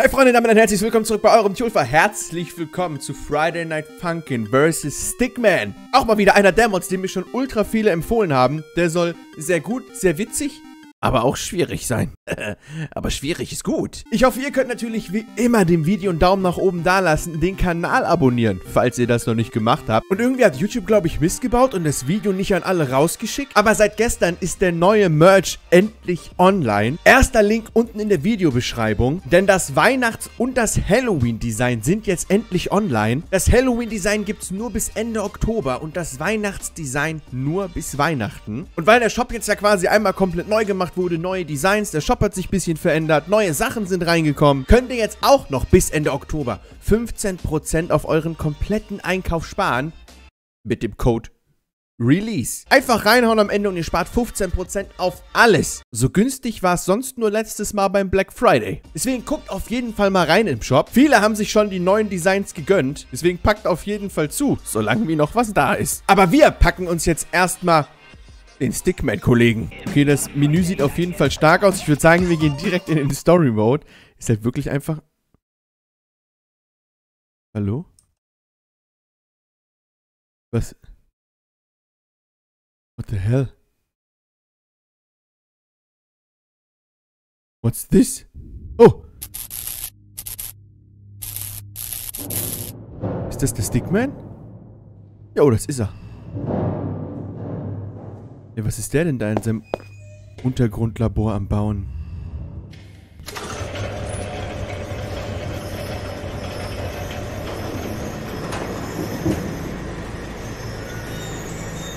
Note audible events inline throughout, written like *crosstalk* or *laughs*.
Hey Freunde, damit ein herzlich willkommen zurück bei eurem Tulfa. Herzlich willkommen zu Friday Night Funkin' vs. Stickman. Auch mal wieder einer der Mods, den mir schon ultra viele empfohlen haben. Der soll sehr gut, sehr witzig aber auch schwierig sein. *laughs* aber schwierig ist gut. Ich hoffe, ihr könnt natürlich wie immer dem Video einen Daumen nach oben dalassen, den Kanal abonnieren, falls ihr das noch nicht gemacht habt. Und irgendwie hat YouTube, glaube ich, Mist gebaut und das Video nicht an alle rausgeschickt. Aber seit gestern ist der neue Merch endlich online. Erster Link unten in der Videobeschreibung, denn das Weihnachts- und das Halloween-Design sind jetzt endlich online. Das Halloween-Design gibt es nur bis Ende Oktober und das Weihnachtsdesign nur bis Weihnachten. Und weil der Shop jetzt ja quasi einmal komplett neu gemacht gemacht wurde, neue Designs, der Shop hat sich ein bisschen verändert, neue Sachen sind reingekommen, könnt ihr jetzt auch noch bis Ende Oktober 15% auf euren kompletten Einkauf sparen mit dem Code Release. Einfach reinhauen am Ende und ihr spart 15% auf alles. So günstig war es sonst nur letztes Mal beim Black Friday. Deswegen guckt auf jeden Fall mal rein im Shop. Viele haben sich schon die neuen Designs gegönnt. Deswegen packt auf jeden Fall zu, solange wie noch was da ist. Aber wir packen uns jetzt erstmal den Stickman-Kollegen. Okay, das Menü sieht auf jeden Fall stark aus. Ich würde sagen, wir gehen direkt in den Story-Mode. Ist halt wirklich einfach... Hallo? Was? What the hell? What's this? Oh! Ist das der Stickman? Ja, oh, das ist er. Ja, was ist der denn da in seinem Untergrundlabor am Bauen?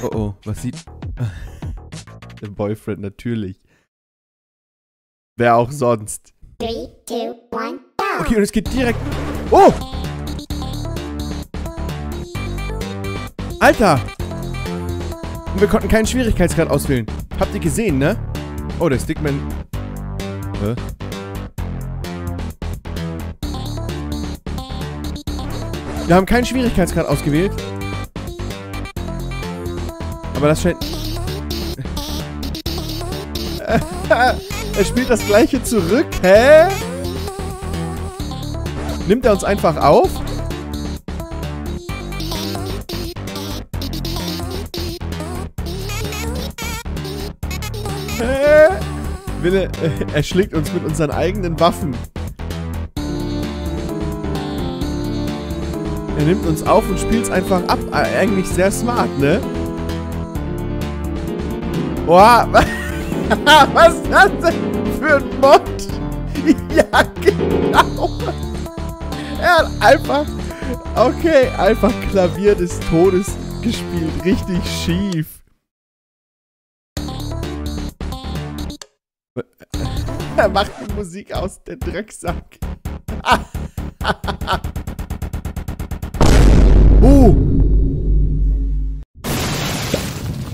Oh oh, was sieht... *laughs* der Boyfriend, natürlich. Wer auch sonst. Three, two, one, okay, und es geht direkt... Oh! Alter! Und wir konnten keinen Schwierigkeitsgrad auswählen. Habt ihr gesehen, ne? Oh, der Stickman... Hä? Wir haben keinen Schwierigkeitsgrad ausgewählt. Aber das scheint... *laughs* er spielt das gleiche zurück, hä? Nimmt er uns einfach auf? Wille, äh, er schlägt uns mit unseren eigenen Waffen. Er nimmt uns auf und spielt es einfach ab. Äh, eigentlich sehr smart, ne? Boah, *laughs* was ist das denn für ein Mod? *laughs* ja, genau. Er hat einfach, okay, einfach Klavier des Todes gespielt. Richtig schief. *laughs* Er macht die Musik aus, der Drecksack. *laughs* oh!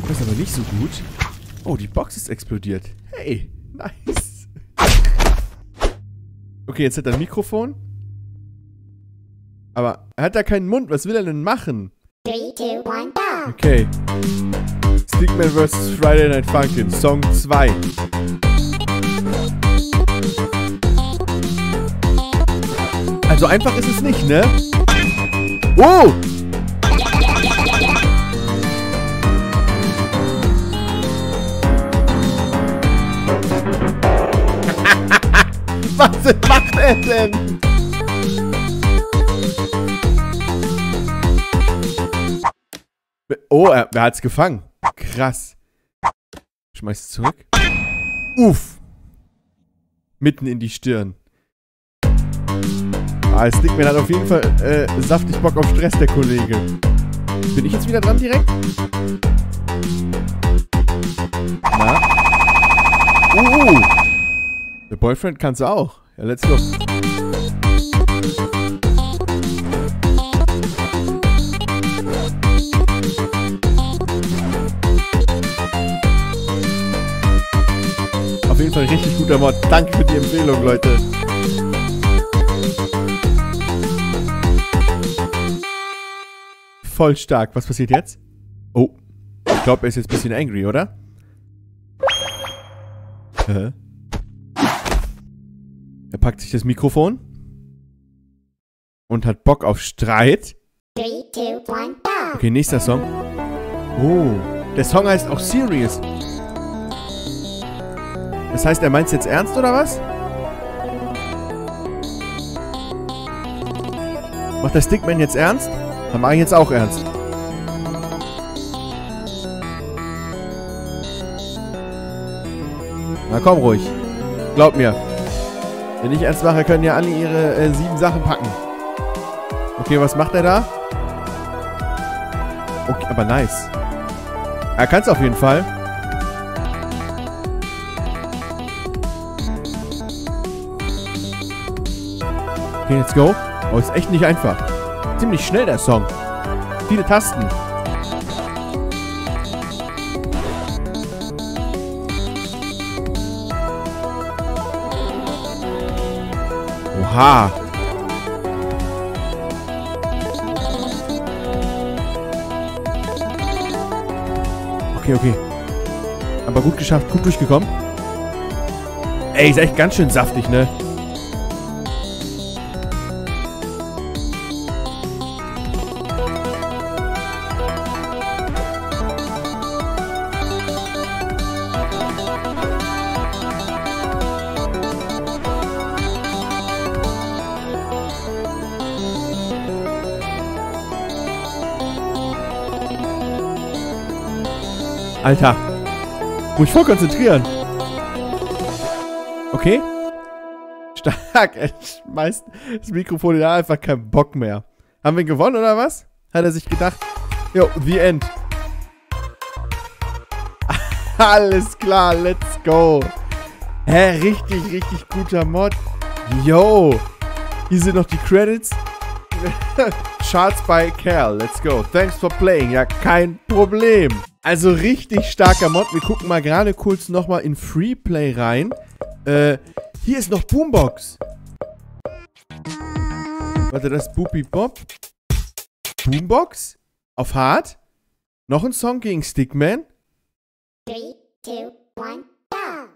Das ist aber nicht so gut. Oh, die Box ist explodiert. Hey, nice. Okay, jetzt hat er ein Mikrofon. Aber er hat da keinen Mund. Was will er denn machen? 3, 2, 1, go! Okay. Stickman vs. Friday Night Funkin', Song 2. So einfach ist es nicht, ne? Oh! *laughs* Was macht er denn? Oh, er, er hat's gefangen. Krass. Schmeiß es zurück. Uff. Mitten in die Stirn. Ah, Stickman hat auf jeden Fall äh, saftig Bock auf Stress, der Kollege. Bin ich jetzt wieder dran direkt? Na? Uh, uh. Der Boyfriend kannst du auch. Ja, let's go. Auf jeden Fall richtig guter Mod. Danke für die Empfehlung, Leute. Voll stark. Was passiert jetzt? Oh. Ich glaube, er ist jetzt ein bisschen angry, oder? Hä? Er packt sich das Mikrofon. und hat Bock auf Streit. Three, two, one, go! Okay, nächster Song. Oh, der Song heißt auch Serious. Das heißt, er meint es jetzt ernst oder was? Macht der Stickman jetzt ernst? Dann mach ich jetzt auch ernst. Na komm ruhig. Glaub mir. Wenn ich ernst mache, können ja alle ihre äh, sieben Sachen packen. Okay, was macht er da? Okay, aber nice. Er kann es auf jeden Fall. Okay, let's go. Oh, ist echt nicht einfach. Ziemlich schnell der Song. Viele Tasten. Oha. Okay, okay. Aber gut geschafft, gut durchgekommen. Ey, ist echt ganz schön saftig, ne? Alter. Muss ich voll konzentrieren. Okay. Stark. Er schmeißt das Mikrofon in einfach keinen Bock mehr. Haben wir gewonnen oder was? Hat er sich gedacht. Jo, the end. *laughs* Alles klar, let's go. Hä, richtig, richtig guter Mod. Yo. Hier sind noch die Credits. *laughs* Charts by Cal. Let's go. Thanks for playing. Ja, kein Problem. Also richtig starker Mod. Wir gucken mal gerade kurz nochmal in Freeplay rein. Äh, hier ist noch Boombox. Warte, das ist Boopy Bob. Boombox? Auf Hard? Noch ein Song gegen Stickman? Three, two, one, go!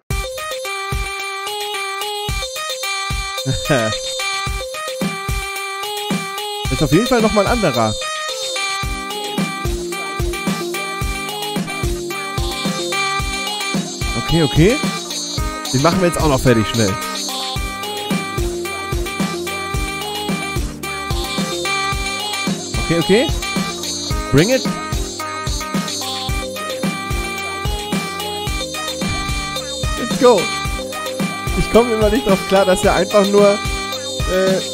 *laughs* Ist auf jeden Fall nochmal ein anderer. Okay, okay. Den machen wir jetzt auch noch fertig schnell. Okay, okay. Bring it. Let's go. Ich komme immer nicht drauf klar, dass er einfach nur äh,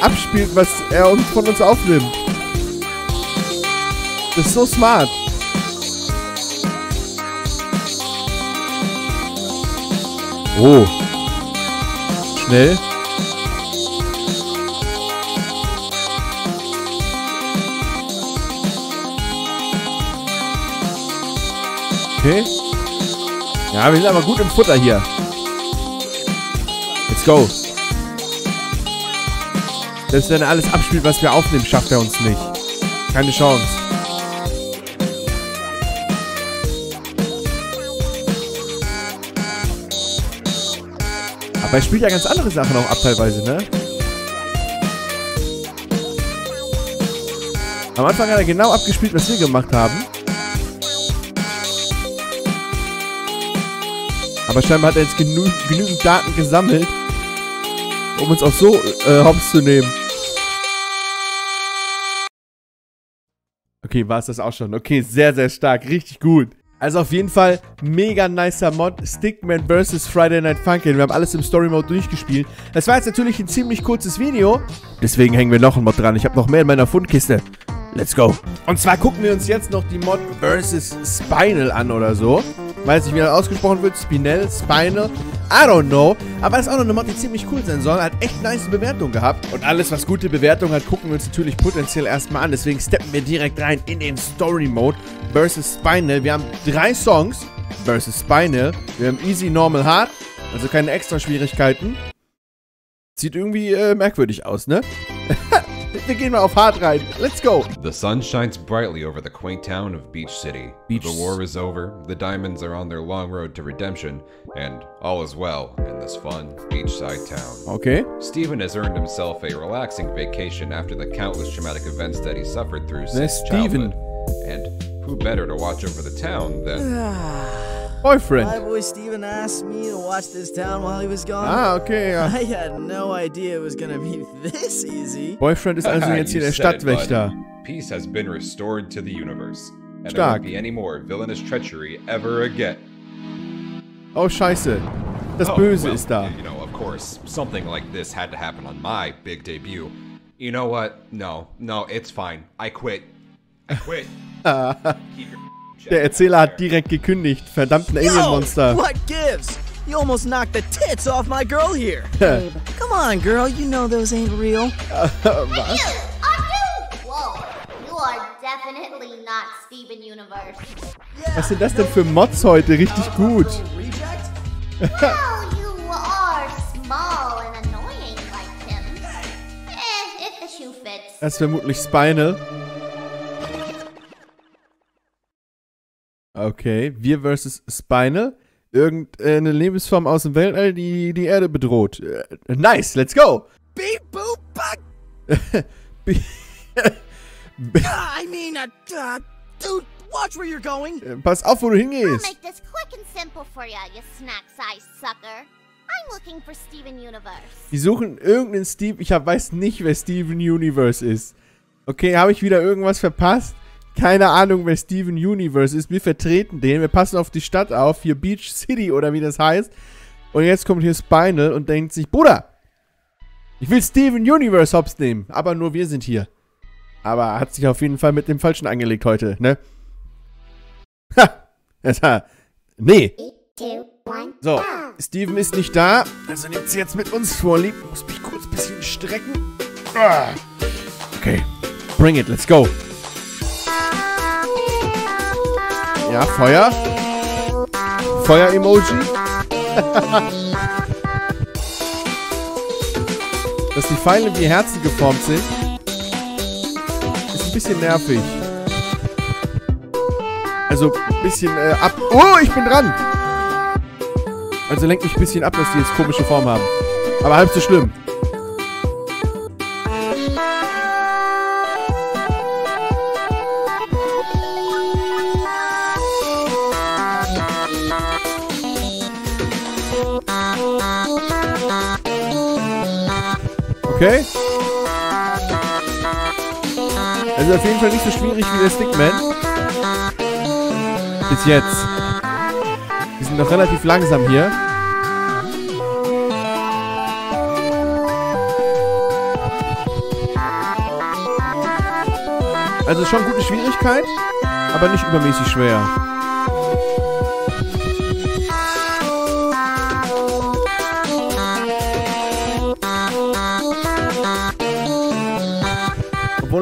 abspielt, was er uns von uns aufnimmt. Das ist so smart. Oh. Schnell. Okay. Ja, wir sind aber gut im Futter hier. Let's go. Selbst wenn er alles abspielt, was wir aufnehmen, schafft er uns nicht. Keine Chance. Aber er spielt ja ganz andere Sachen auch ab teilweise, ne? Am Anfang hat er genau abgespielt, was wir gemacht haben. Aber scheinbar hat er jetzt genü genügend Daten gesammelt, um uns auch so äh, hops zu nehmen. Okay, war es das auch schon. Okay, sehr, sehr stark. Richtig gut. Also auf jeden Fall mega nicer Mod. Stickman vs. Friday Night Funkin'. Wir haben alles im Story Mode durchgespielt. Das war jetzt natürlich ein ziemlich kurzes Video. Deswegen hängen wir noch ein Mod dran. Ich habe noch mehr in meiner Fundkiste. Let's go. Und zwar gucken wir uns jetzt noch die Mod vs. Spinal an oder so. Weiß nicht, wie das ausgesprochen wird. Spinel, Spinal. I don't know. Aber ist auch noch eine Mod, die ziemlich cool sein soll. Hat echt nice Bewertung gehabt. Und alles, was gute Bewertung hat, gucken wir uns natürlich potenziell erstmal an. Deswegen steppen wir direkt rein in den Story Mode versus Spinal. Wir haben drei Songs versus Spinal. Wir haben Easy, Normal, Hard. Also keine extra Schwierigkeiten. Sieht irgendwie äh, merkwürdig aus, ne? *laughs* Wir gehen mal auf hart rein. Let's go. The sun shines brightly over the quaint town of Beach City. Beach- The war is over, the diamonds are on their long road to redemption, and all is well in this fun beachside town. Okay. Stephen has earned himself a relaxing vacation after the countless traumatic events that he suffered through since Steven. childhood. And who better to watch over the town than ah. My boy Steven asked me to watch this town while he was gone. Ah, okay, ja. *laughs* I had no idea it was gonna be *laughs* this easy. Boyfriend ist also jetzt hier You der said it. Stadtwächter. Peace has been restored to the universe. And there won't be any more villainous treachery ever again. Oh, scheiße. Das Oh, Böse well, ist da. You know, of course, something like this had to happen on my big debut. You know what? No, no, it's fine. I quit. I quit. *laughs* Keep your Der Erzähler hat direkt gekündigt. Verdammten Alien-Monster. what gives? You almost knocked the tits off my girl here. *laughs* Come on, girl, you know those ain't real. *laughs* You, are you? Whoa, you are definitely not Steven Universe. Was sind das denn für Mods heute? Richtig gut. Eh. Das ist vermutlich Spinal. Okay, wir versus Spinal. Irgendeine Lebensform aus dem Weltall, die die Erde bedroht. Äh, Nice, let's go. Beep boop buck. *laughs* *laughs* I mean, uh, uh, dude, watch where you're going. Äh, Pass auf, wo du I'll hingehst. make this quick and simple for ya, you snack-sized sucker. I'm looking for Steven Universe. Die suchen irgendeinen Steve. Ich hab, weiß nicht, wer Steven Universe ist. Okay, habe ich wieder irgendwas verpasst? Keine Ahnung, wer Steven Universe ist. Wir vertreten den. Wir passen auf die Stadt auf. Hier Beach City oder wie das heißt. Und jetzt kommt hier Spinal und denkt sich, Bruder, ich will Steven Universe hops nehmen. Aber nur wir sind hier. Aber hat sich auf jeden Fall mit dem Falschen angelegt heute, ne? Ha! Das, ha. Nee. So. Steven ist nicht da. Also nimmt sie jetzt mit uns vorlieb. Muss mich kurz ein bisschen strecken. Ah. Okay, bring it, let's go. Ja, Feuer. Feuer-Emoji. *laughs* Dass die Pfeile wie Herzen geformt sind, ist ein bisschen nervig. Also ein bisschen äh, ab... Oh, ich bin dran! Also lenkt mich ein bisschen ab, dass die jetzt komische Form haben. Aber halb so schlimm. Okay. Also auf jeden Fall nicht so schwierig wie der Stickman. Bis jetzt. Wir sind noch relativ langsam hier. Also schon gute Schwierigkeit, aber nicht übermäßig schwer.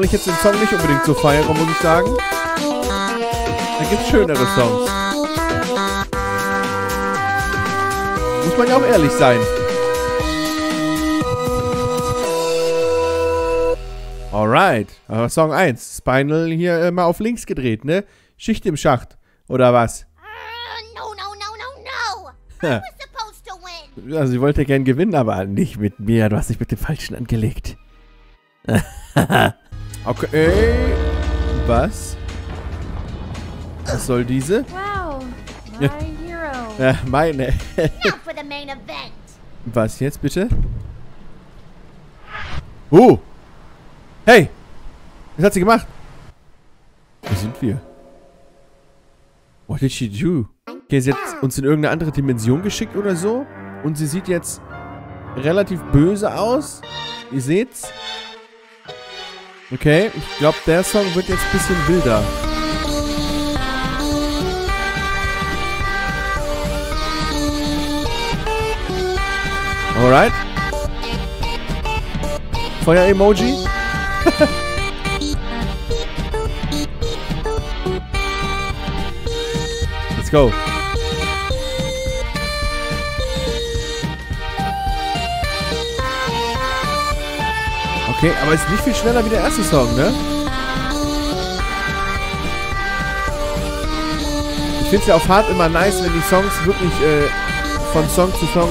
Ich jetzt den Song nicht unbedingt so feiere, muss ich sagen. Da gibt's schönere Songs. Muss man ja auch ehrlich sein. Alright. Aber Song 1. Spinal hier äh, mal auf links gedreht, ne? Schicht im Schacht. Oder was? Uh, no, no, no, no, no. I was supposed to win. Also, sie wollte gern gewinnen, aber nicht mit mir. Du hast dich mit dem Falschen angelegt. *laughs* okay. Was? Was soll diese? Wow, my hero. *laughs* Äh, meine. Now for the main event. Was jetzt bitte? Oh! Hey! Was hat sie gemacht? Wo sind wir? What did she do? Okay, sie hat uns in irgendeine andere Dimension geschickt oder so. Und sie sieht jetzt relativ böse aus. Ihr seht's. Okay, ich glaube, der Song wird jetzt ein bisschen wilder. Alright. Feuer-Emoji. *laughs* Let's go. Okay, aber ist nicht viel schneller wie der erste Song, ne? Ich finde es ja auf Hard immer nice, wenn die Songs wirklich äh, von Song zu Song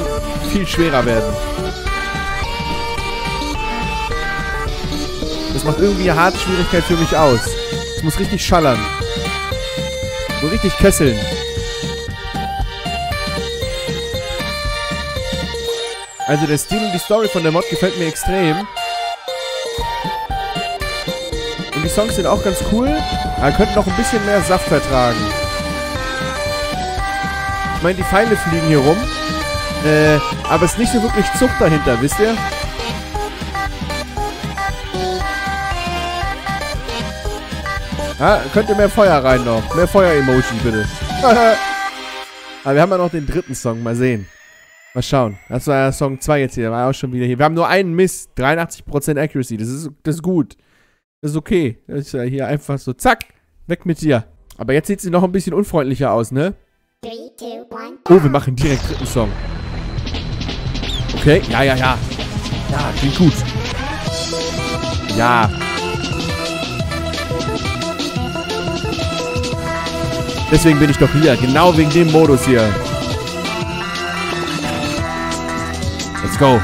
viel schwerer werden. Das macht irgendwie harte Schwierigkeit für mich aus. Es muss richtig schallern. So richtig kesseln. Also der Stil und die Story von der Mod gefällt mir extrem. Die Songs sind auch ganz cool, aber könnten noch ein bisschen mehr Saft vertragen. Ich meine, die Pfeile fliegen hier rum. Äh, aber es ist nicht so wirklich Zucht dahinter, wisst ihr? Ah, könnte mehr Feuer rein noch. Mehr Feuer-Emoji, bitte. *laughs* aber wir haben ja noch den dritten Song. Mal sehen. Mal schauen. Das war ja Song 2 jetzt hier. War auch schon wieder hier. Wir haben nur einen Miss. 83% Accuracy. Das ist, das ist gut. Das ist okay. Das ist ja hier einfach so. Zack. Weg mit dir. Aber jetzt sieht sie noch ein bisschen unfreundlicher aus, ne? Three, two, one. Oh, wir machen direkt dritten Song. Okay. Ja, ja, ja. Ja, klingt gut. Ja. Deswegen bin ich doch hier. Genau wegen dem Modus hier. Let's go.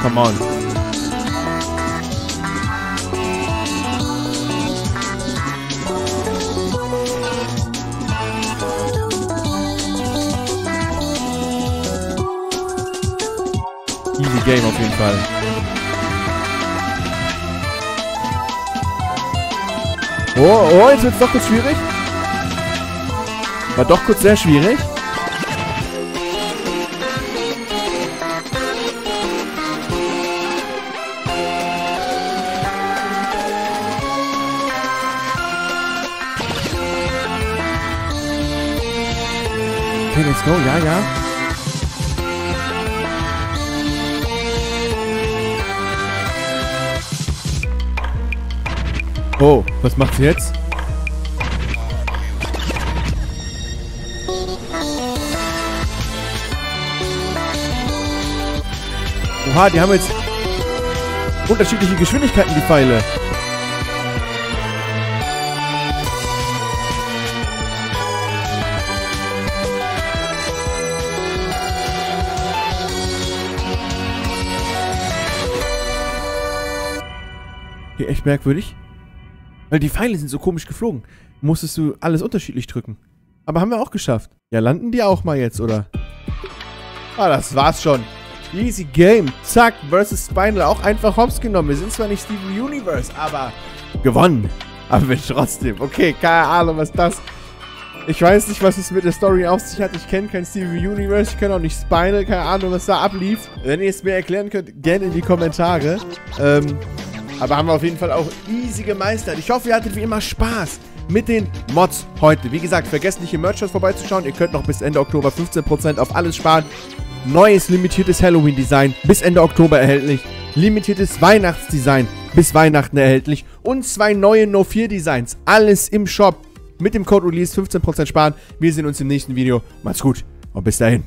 Come on. Easy Game auf jeden Fall. Oh, oh, jetzt wird's doch kurz schwierig. War doch kurz sehr schwierig. Okay, let's go. Ja, ja. Oh, was macht sie jetzt? Oha, die haben jetzt unterschiedliche Geschwindigkeiten, die Pfeile. Hier echt merkwürdig. Weil die Pfeile sind so komisch geflogen. Musstest du alles unterschiedlich drücken. Aber haben wir auch geschafft. Ja, landen die auch mal jetzt, oder? Ah, das war's schon. Easy Game. Zack, versus Spinal. Auch einfach hops genommen. Wir sind zwar nicht Steven Universe, aber gewonnen. Aber wir trotzdem. Okay, keine Ahnung, was das... Ich weiß nicht, was es mit der Story auf sich hat. Ich kenne kein Steven Universe. Ich kenne auch nicht Spinal. Keine Ahnung, was da ablief. Wenn ihr es mir erklären könnt, gerne in die Kommentare. Ähm... Aber haben wir auf jeden Fall auch easy gemeistert. Ich hoffe, ihr hattet wie immer Spaß mit den Mods heute. Wie gesagt, vergesst nicht im Merchers vorbeizuschauen. Ihr könnt noch bis Ende Oktober 15% auf alles sparen. Neues limitiertes Halloween-Design bis Ende Oktober erhältlich. Limitiertes Weihnachtsdesign bis Weihnachten erhältlich. Und zwei neue No 4 Designs. Alles im Shop. Mit dem Code Release 15% sparen. Wir sehen uns im nächsten Video. Macht's gut und bis dahin.